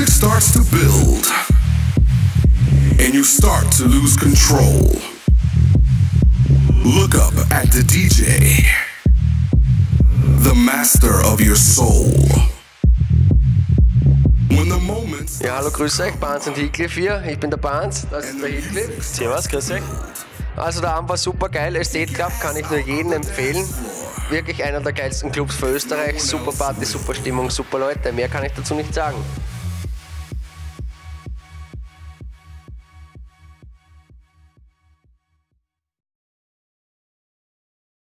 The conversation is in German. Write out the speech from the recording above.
music starts to build, and you start to lose control, look up at the DJ, the master of your soul. Ja, hallo, grüß euch, Barnes und Heathcliff hier. Ich bin der Barnes, das ist der Heathcliff. Servus, grüß euch. Also der Abend war super geil, Estate Club kann ich nur jedem empfehlen. Wirklich einer der geilsten Clubs für Österreich, super Party, super Stimmung, super Leute, mehr kann ich dazu nicht sagen.